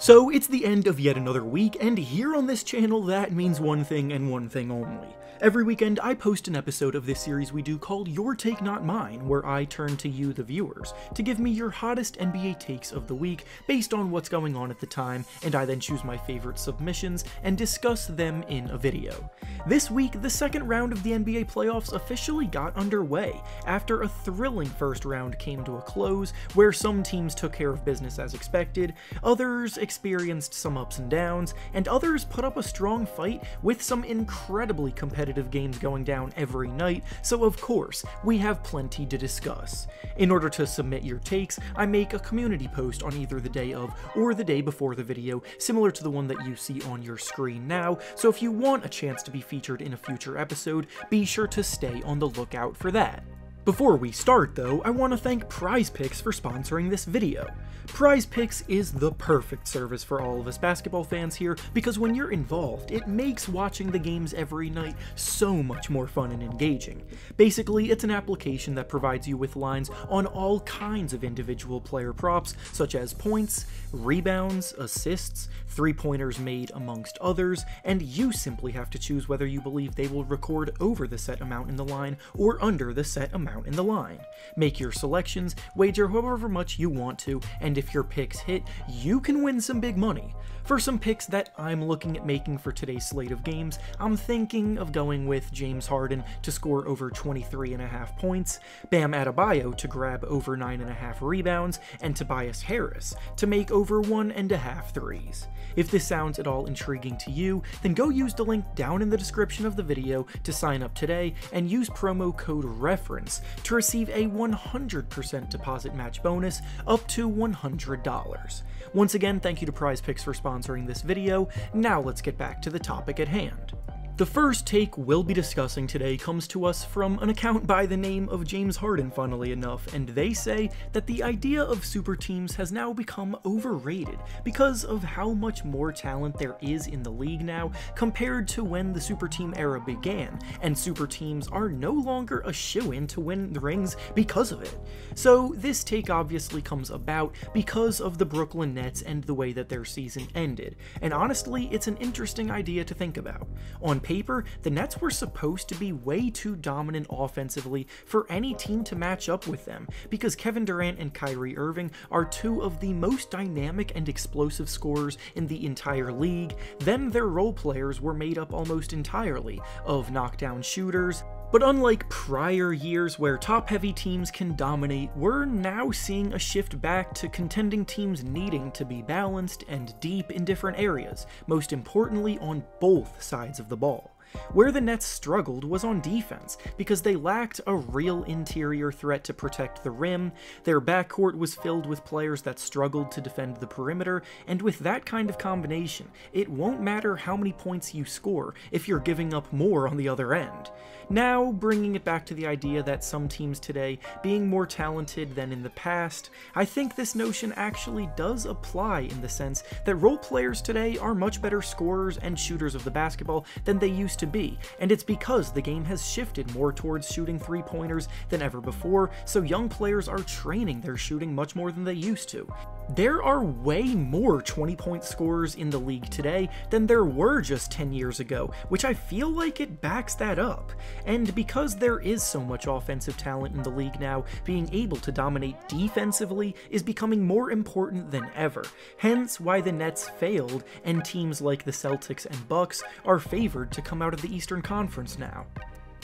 So it's the end of yet another week, and here on this channel that means one thing and one thing only. Every weekend, I post an episode of this series we do called Your Take Not Mine, where I turn to you, the viewers, to give me your hottest NBA takes of the week based on what's going on at the time, and I then choose my favorite submissions and discuss them in a video. This week, the second round of the NBA playoffs officially got underway, after a thrilling first round came to a close, where some teams took care of business as expected, others experienced some ups and downs, and others put up a strong fight with some incredibly competitive games going down every night, so of course, we have plenty to discuss. In order to submit your takes, I make a community post on either the day of or the day before the video, similar to the one that you see on your screen now, so if you want a chance to be featured in a future episode, be sure to stay on the lookout for that. Before we start though, I want to thank PrizePicks for sponsoring this video. PrizePicks is the perfect service for all of us basketball fans here because when you're involved, it makes watching the games every night so much more fun and engaging. Basically, it's an application that provides you with lines on all kinds of individual player props, such as points, rebounds, assists, three-pointers made amongst others, and you simply have to choose whether you believe they will record over the set amount in the line or under the set amount in the line. Make your selections, wager however much you want to, and if your picks hit, you can win some big money. For some picks that I'm looking at making for today's slate of games, I'm thinking of going with James Harden to score over 23.5 points, Bam Adebayo to grab over 9.5 rebounds, and Tobias Harris to make over 1.5 threes. If this sounds at all intriguing to you, then go use the link down in the description of the video to sign up today and use promo code REFERENCE to receive a 100% deposit match bonus up to $100. Once again, thank you to Prize Picks for sponsoring this video. Now let's get back to the topic at hand. The first take we'll be discussing today comes to us from an account by the name of James Harden, funnily enough, and they say that the idea of super teams has now become overrated because of how much more talent there is in the league now compared to when the super team era began, and super teams are no longer a shoe-in to win the rings because of it. So this take obviously comes about because of the Brooklyn Nets and the way that their season ended, and honestly, it's an interesting idea to think about. On paper, the Nets were supposed to be way too dominant offensively for any team to match up with them, because Kevin Durant and Kyrie Irving are two of the most dynamic and explosive scorers in the entire league, then their role players were made up almost entirely of knockdown shooters, but unlike prior years where top-heavy teams can dominate, we're now seeing a shift back to contending teams needing to be balanced and deep in different areas, most importantly on both sides of the ball. Where the Nets struggled was on defense, because they lacked a real interior threat to protect the rim, their backcourt was filled with players that struggled to defend the perimeter, and with that kind of combination, it won't matter how many points you score if you're giving up more on the other end. Now, bringing it back to the idea that some teams today being more talented than in the past, I think this notion actually does apply in the sense that role players today are much better scorers and shooters of the basketball than they used to be, and it's because the game has shifted more towards shooting three-pointers than ever before, so young players are training their shooting much more than they used to. There are way more 20-point scorers in the league today than there were just 10 years ago, which I feel like it backs that up. And because there is so much offensive talent in the league now, being able to dominate defensively is becoming more important than ever, hence why the Nets failed and teams like the Celtics and Bucks are favored to come out of the Eastern Conference now.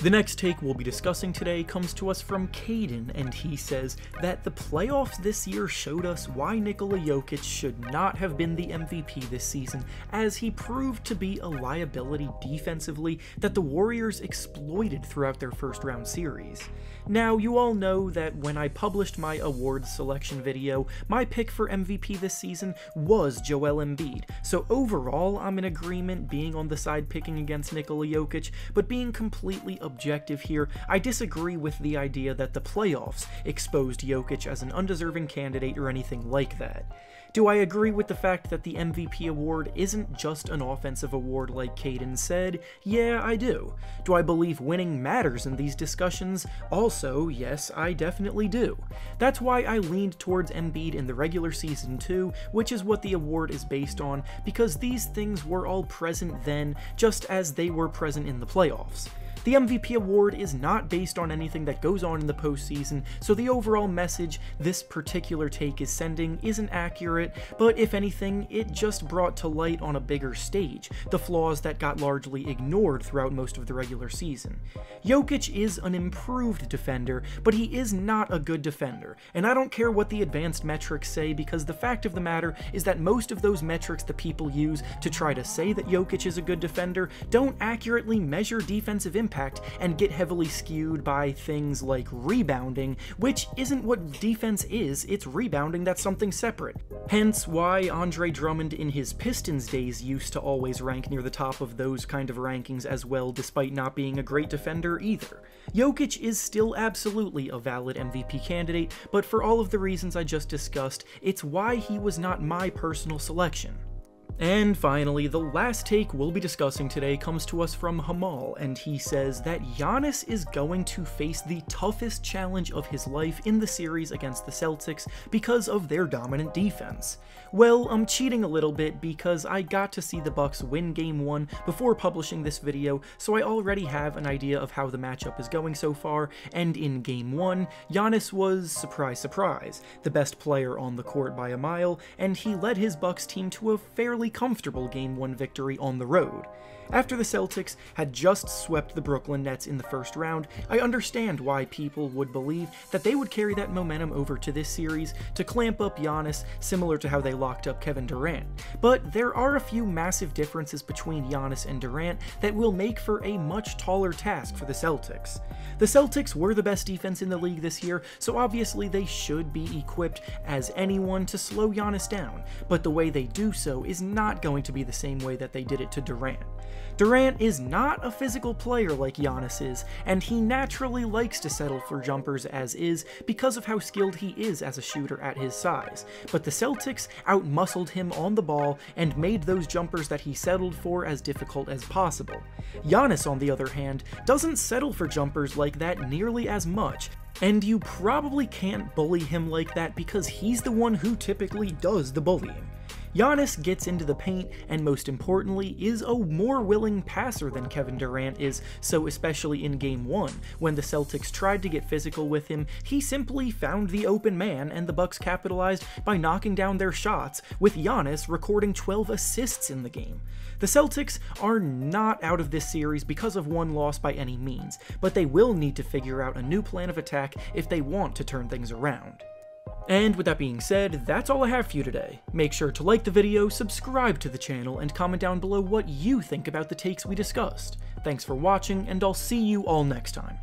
The next take we'll be discussing today comes to us from Caden, and he says that the playoffs this year showed us why Nikola Jokic should not have been the MVP this season, as he proved to be a liability defensively that the Warriors exploited throughout their first round series. Now, you all know that when I published my awards selection video, my pick for MVP this season was Joel Embiid, so overall I'm in agreement being on the side picking against Nikola Jokic, but being completely objective here, I disagree with the idea that the playoffs exposed Jokic as an undeserving candidate or anything like that. Do I agree with the fact that the MVP award isn't just an offensive award like Caden said? Yeah, I do. Do I believe winning matters in these discussions? Also, yes, I definitely do. That's why I leaned towards Embiid in the regular season too, which is what the award is based on, because these things were all present then, just as they were present in the playoffs. The MVP award is not based on anything that goes on in the postseason, so the overall message this particular take is sending isn't accurate, but if anything, it just brought to light on a bigger stage the flaws that got largely ignored throughout most of the regular season. Jokic is an improved defender, but he is not a good defender, and I don't care what the advanced metrics say because the fact of the matter is that most of those metrics the people use to try to say that Jokic is a good defender don't accurately measure defensive impact impact and get heavily skewed by things like rebounding, which isn't what defense is, it's rebounding that's something separate. Hence why Andre Drummond in his Pistons days used to always rank near the top of those kind of rankings as well, despite not being a great defender either. Jokic is still absolutely a valid MVP candidate, but for all of the reasons I just discussed, it's why he was not my personal selection. And finally, the last take we'll be discussing today comes to us from Hamal, and he says that Giannis is going to face the toughest challenge of his life in the series against the Celtics because of their dominant defense. Well, I'm cheating a little bit because I got to see the Bucks win game 1 before publishing this video, so I already have an idea of how the matchup is going so far, and in game 1, Giannis was, surprise surprise, the best player on the court by a mile, and he led his Bucks team to a fairly comfortable Game 1 victory on the road. After the Celtics had just swept the Brooklyn Nets in the first round, I understand why people would believe that they would carry that momentum over to this series to clamp up Giannis, similar to how they locked up Kevin Durant. But there are a few massive differences between Giannis and Durant that will make for a much taller task for the Celtics. The Celtics were the best defense in the league this year, so obviously they should be equipped as anyone to slow Giannis down, but the way they do so is not going to be the same way that they did it to Durant. Durant is not a physical player like Giannis is, and he naturally likes to settle for jumpers as is because of how skilled he is as a shooter at his size. But the Celtics outmuscled him on the ball and made those jumpers that he settled for as difficult as possible. Giannis, on the other hand, doesn't settle for jumpers like that nearly as much, and you probably can't bully him like that because he's the one who typically does the bullying. Giannis gets into the paint, and most importantly, is a more willing passer than Kevin Durant is, so especially in Game 1, when the Celtics tried to get physical with him, he simply found the open man, and the Bucks capitalized by knocking down their shots, with Giannis recording 12 assists in the game. The Celtics are not out of this series because of one loss by any means, but they will need to figure out a new plan of attack if they want to turn things around. And with that being said, that's all I have for you today. Make sure to like the video, subscribe to the channel, and comment down below what you think about the takes we discussed. Thanks for watching, and I'll see you all next time.